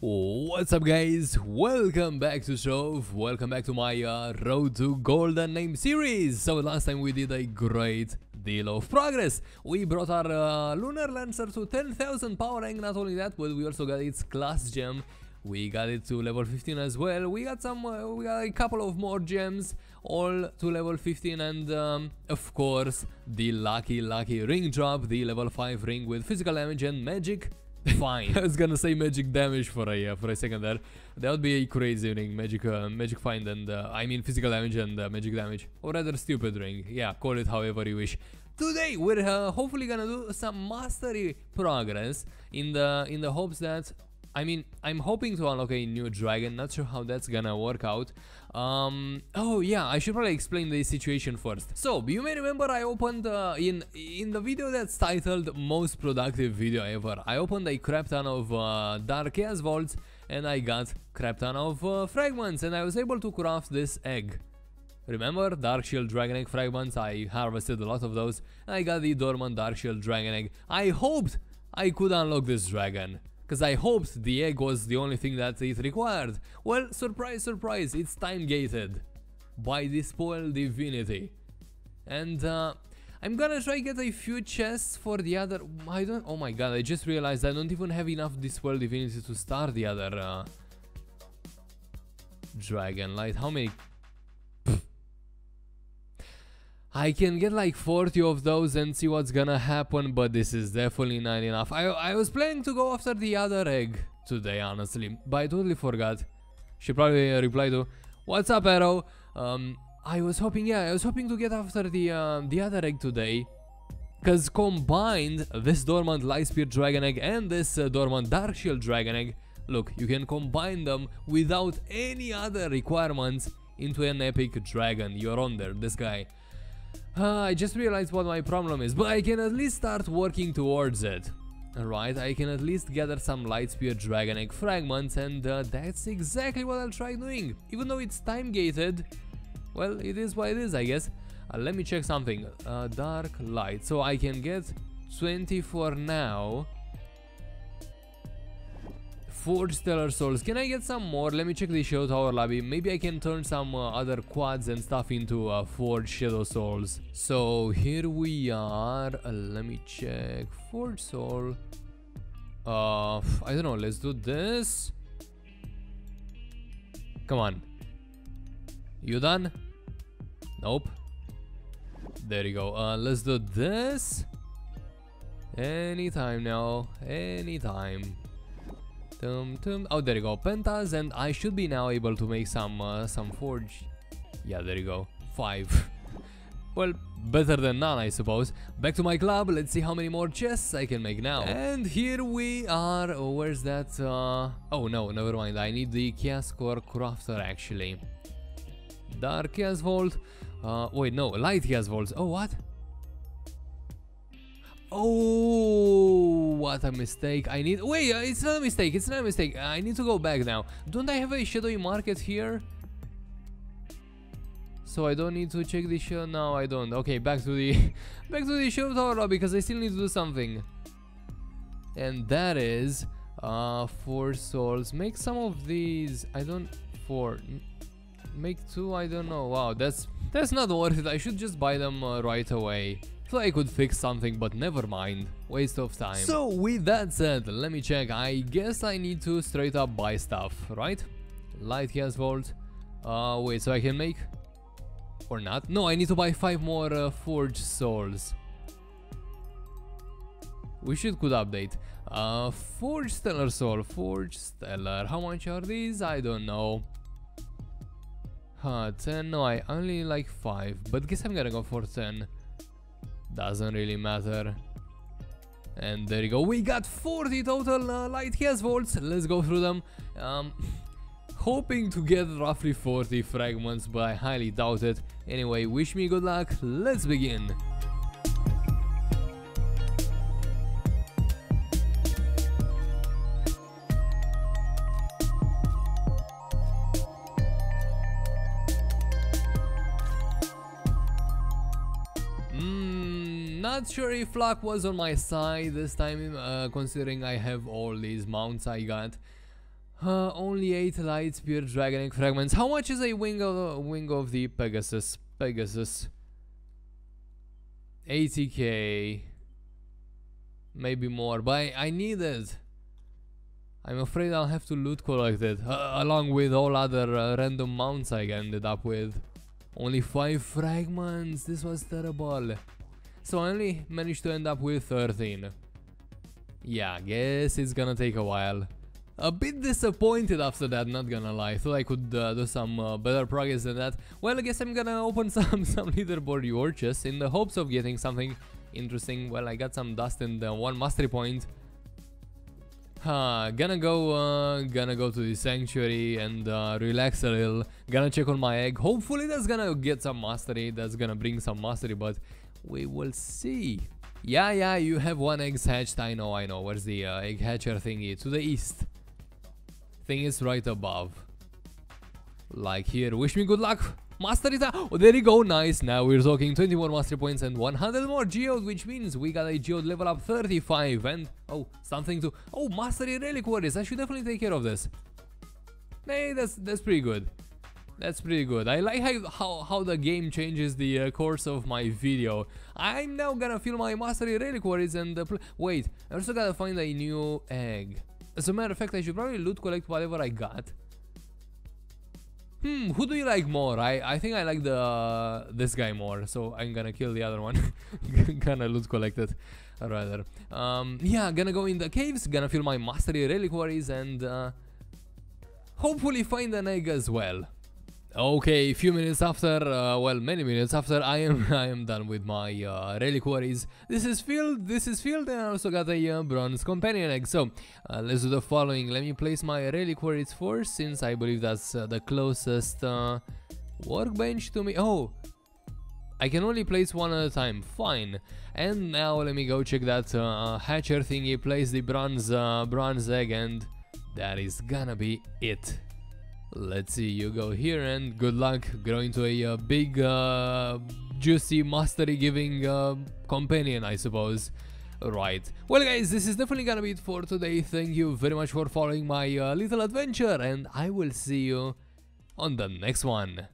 What's up guys, welcome back to show, welcome back to my uh, Road to Golden Name series. So last time we did a great deal of progress. We brought our uh, Lunar Lancer to 10,000 power rank, not only that, but we also got its class gem. We got it to level 15 as well. We got some, uh, we got a couple of more gems, all to level 15 and um, of course the lucky lucky ring drop, the level 5 ring with physical damage and magic Fine. I was gonna say magic damage for a uh, for a second there. That would be a crazy ring, magic uh, magic find and uh, I mean physical damage and uh, magic damage, or rather stupid ring. Yeah, call it however you wish. Today we're uh, hopefully gonna do some mastery progress in the in the hopes that I mean, I'm hoping to unlock a new dragon, not sure how that's gonna work out. Um, oh yeah, I should probably explain the situation first. So, you may remember I opened, uh, in, in the video that's titled Most Productive Video Ever, I opened a crap ton of uh, Dark Chaos Vaults and I got crap ton of uh, fragments and I was able to craft this egg. Remember Dark Shield Dragon Egg fragments? I harvested a lot of those and I got the Dormant Dark Shield Dragon Egg. I hoped I could unlock this dragon because I hoped the egg was the only thing that it required. Well, surprise, surprise, it's time gated by the spoiled divinity. And uh, I'm gonna try get a few chests for the other. I don't. Oh my god! I just realized I don't even have enough Dispel Divinity to start the other uh, Dragon Light. How many I can get like 40 of those and see what's gonna happen, but this is definitely not enough. I, I was planning to go after the other egg today, honestly, but I totally forgot. She probably uh, replied to, What's up, Arrow? Um, I was hoping, yeah, I was hoping to get after the, uh, the other egg today. Cause combined, this Dormant Lightspear Dragon Egg and this uh, Dormant Dark Shield Dragon Egg, look, you can combine them without any other requirements into an epic dragon. You're on there, this guy. Uh, I just realized what my problem is, but I can at least start working towards it. Alright, I can at least gather some Lightspear Dragon Egg fragments and uh, that's exactly what I'll try doing. Even though it's time gated, well, it is what it is, I guess. Uh, let me check something. Uh, dark light. So I can get 20 for now. Forge Stellar Souls. Can I get some more? Let me check the Shadow Tower lobby. Maybe I can turn some uh, other quads and stuff into uh, Forge Shadow Souls. So here we are. Uh, let me check. Forge Soul. Uh, I don't know. Let's do this. Come on. You done? Nope. There you go. Uh, let's do this. Anytime now. Anytime. Tum, tum. Oh, there you go, pentas, and I should be now able to make some uh, some forge. Yeah, there you go, five. well, better than none, I suppose. Back to my club. Let's see how many more chests I can make now. And here we are. Oh, where's that? Uh... Oh no, never mind. I need the Chaos Core Crafter actually. Dark Chaos Vault. Uh, wait, no, Light Chaos Vault. Oh, what? Oh, what a mistake. I need... Wait, uh, it's not a mistake. It's not a mistake. I need to go back now. Don't I have a shadowy market here? So I don't need to check the show. No, I don't. Okay, back to the... back to the show tower because I still need to do something. And that is... Uh, four souls. Make some of these. I don't... Four. Make two. I don't know. Wow, that's... That's not worth it. I should just buy them uh, right away. Thought I could fix something, but never mind. Waste of time. So, with that said, let me check. I guess I need to straight up buy stuff, right? Light Chaos Vault. Uh, wait, so I can make... Or not? No, I need to buy 5 more uh, Forge Souls. We should could update. Uh, Forge Stellar Soul, Forge Stellar. How much are these? I don't know. Huh, 10? No, I only like 5. But guess I'm gonna go for 10 doesn't really matter. And there you go. We got 40 total uh, light chaos vaults let's go through them. Um, hoping to get roughly 40 fragments but i highly doubt it. Anyway wish me good luck. Let's begin not sure if luck was on my side this time, uh, considering I have all these mounts I got. Uh, only 8 light spear dragon fragments. How much is a wing of, wing of the Pegasus? Pegasus. 80k. Maybe more, but I, I need it. I'm afraid I'll have to loot collect it, uh, along with all other uh, random mounts I ended up with. Only 5 fragments, this was terrible. So I only managed to end up with 13. Yeah, guess it's gonna take a while. A bit disappointed after that, not gonna lie. Thought I could uh, do some uh, better progress than that. Well, I guess I'm gonna open some, some leaderboard chests in the hopes of getting something interesting. Well, I got some dust and uh, one mastery point. Huh, gonna go, uh, gonna go to the sanctuary and uh, relax a little. Gonna check on my egg. Hopefully that's gonna get some mastery. That's gonna bring some mastery, but we will see. Yeah, yeah, you have one egg hatched. I know, I know. Where's the uh, egg hatcher thingy? To the east thing is right above. Like here, wish me good luck. Master is Oh, there you go, nice. Now we're talking 21 mastery points and 100 more geode, which means we got a geode level up 35 and, oh, something to, oh, mastery reliquaries. I should definitely take care of this. Hey, that's, that's pretty good. That's pretty good. I like how, how, how the game changes the uh, course of my video. I'm now gonna fill my mastery reliquaries and wait, I also gotta find a new egg. As a matter of fact, I should probably loot collect whatever I got. Hmm, who do you like more? I, I think I like the uh, this guy more, so I'm gonna kill the other one. gonna loot collect it, rather. Um, yeah, gonna go in the caves, gonna fill my mastery reliquaries, and uh, hopefully find an egg as well. Okay, a few minutes after, uh, well, many minutes after, I am I am done with my uh, reliquaries. This is filled, this is filled, and I also got a uh, bronze companion egg. So, uh, let's do the following. Let me place my reliquaries first, since I believe that's uh, the closest uh, workbench to me. Oh, I can only place one at a time, fine. And now let me go check that hatcher thingy, place the bronze, bronze egg, and that is gonna be it. Let's see, you go here and good luck growing to a uh, big, uh, juicy, mastery giving uh, companion, I suppose. Right. Well, guys, this is definitely gonna be it for today. Thank you very much for following my uh, little adventure, and I will see you on the next one.